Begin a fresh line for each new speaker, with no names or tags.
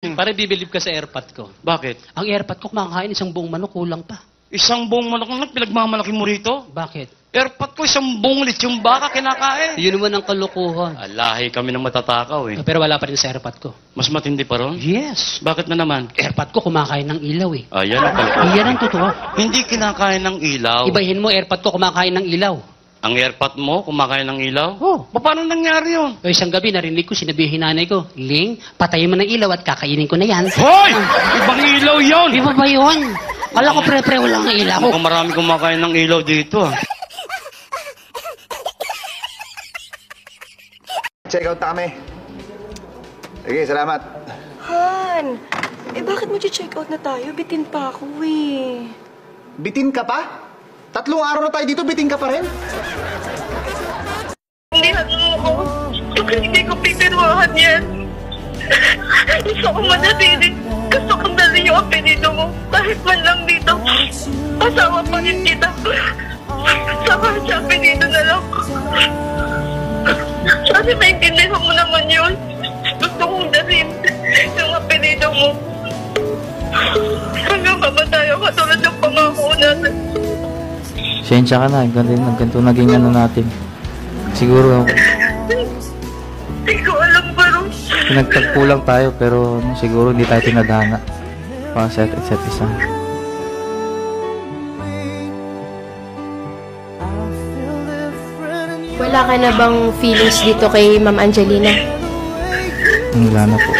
Para bibilib ka sa airpot ko.
Bakit?
Ang airpot ko, kumakain isang buong manok, kulang pa.
Isang buong manok na pinagmamalaki mo rito?
Bakit?
Airpot ko, isang buong lechong baka kinakain.
Yun naman ang kalokohan.
Alahi kami ng matatakaw eh.
Pero wala pa rin sa airpot ko.
Mas matindi pa ron?
Yes.
Bakit na naman?
Airpot ko, kumakain ng ilaw eh.
Ayan ang kalokohan.
Iyan ang totoo.
Hindi kinakain ng ilaw.
Ibahin mo, airpot ko, kumakain ng ilaw.
Ang airpot mo, kumakain ng ilaw?
Oh.
Pa- Paano nangyari yun?
O isang gabi, narinig ko, sinabihin nanay ko, Ling, patayin mo ng ilaw at kakainin ko na yan.
Hoy! Ibang ilaw yun!
Di ba ba yun? Kala ko pre-pre walang ilaw.
Mukhang marami kumakain ng ilaw dito ah.
Check out na kami. Sige, salamat.
Han, eh bakit mo check out na tayo? Bitin pa ako eh.
Bitin ka pa? Tatlong araw na tayo dito, bitin ka pa rin?
Hindi mo ako. Hindi ko pipirwahan yan. Gusto ko manatili. Gusto kong dali yung apelido mo. Kahit man lang dito. Asawa pa rin kita. Sa apelido na lang. Kasi maintindihan mo naman yun. Gusto kong dalhin yung apelido mo. Hanggang kamatayo katulad ng pangako natin.
Sensya ka na, ganito, ganito naging ano natin. Siguro,
Hindi ko alam pero
pinagtagpo lang tayo, pero siguro hindi tayo tinadhana. Sa isa't isa.
Wala ka na bang feelings dito kay Ma'am Angelina?
Wala na po.